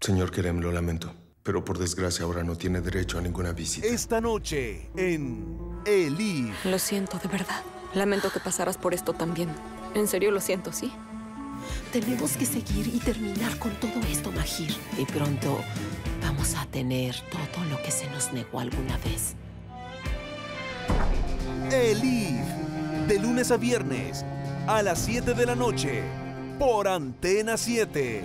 Señor Kerem, lo lamento. Pero por desgracia ahora no tiene derecho a ninguna visita. Esta noche en Elif. Lo siento, de verdad. Lamento que pasaras por esto también. En serio lo siento, ¿sí? Tenemos que seguir y terminar con todo esto, Magir. Y pronto vamos a tener todo lo que se nos negó alguna vez. Elif. De lunes a viernes a las 7 de la noche por Antena 7.